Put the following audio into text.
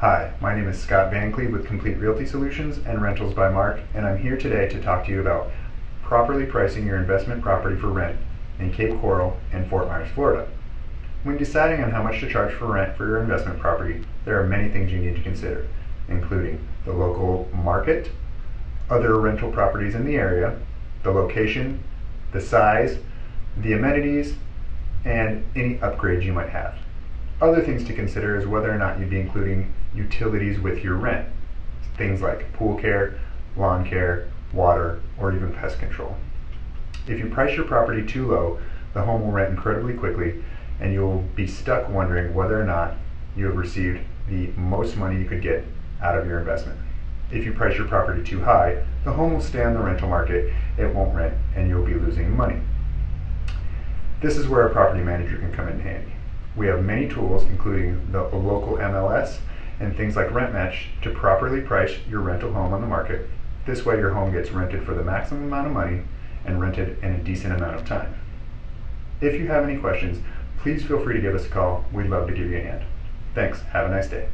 Hi, my name is Scott Van Cleve with Complete Realty Solutions and Rentals by Mark, and I'm here today to talk to you about properly pricing your investment property for rent in Cape Coral and Fort Myers, Florida. When deciding on how much to charge for rent for your investment property, there are many things you need to consider, including the local market, other rental properties in the area, the location, the size, the amenities, and any upgrades you might have. Other things to consider is whether or not you'd be including utilities with your rent. Things like pool care, lawn care, water, or even pest control. If you price your property too low, the home will rent incredibly quickly and you'll be stuck wondering whether or not you have received the most money you could get out of your investment. If you price your property too high, the home will stay on the rental market, it won't rent, and you'll be losing money. This is where a property manager can come in handy. We have many tools, including the local MLS and things like RentMatch, to properly price your rental home on the market. This way, your home gets rented for the maximum amount of money and rented in a decent amount of time. If you have any questions, please feel free to give us a call. We'd love to give you a hand. Thanks. Have a nice day.